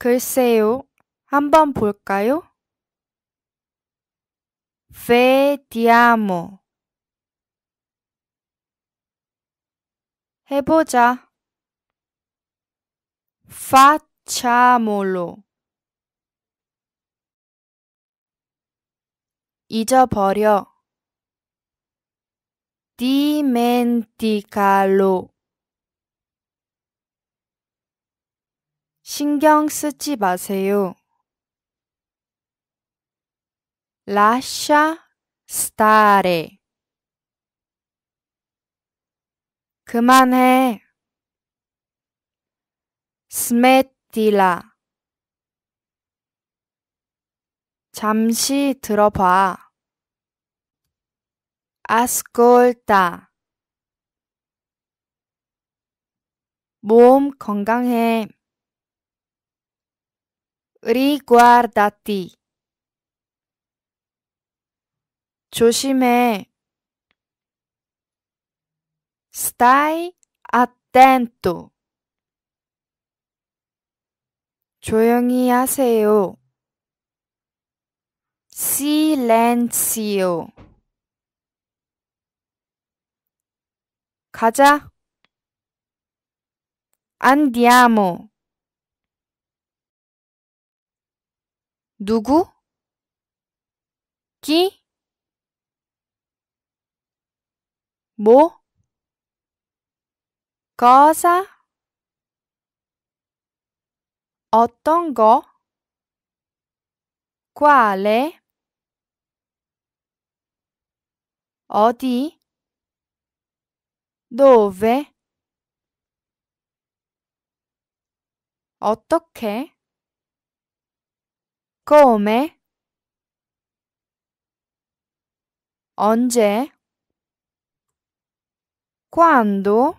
글쎄요. 한번 볼까요? Vediamo. 해보자. Facciamolo. 잊어버려. Dimenticalo. 신경 쓰지 마세요. Lascia stare. 그만해. Smettila. 잠시 들어봐. Ascolta. 몸 건강해. Riguardati. 조심해. Stai attento. 조용히 하세요. Silenzio. 가자. Andiamo. 누구? 기? 뭐? cosa? 어떤 거? quale? 어디? dove? 어떻게? Come? 언제? quando?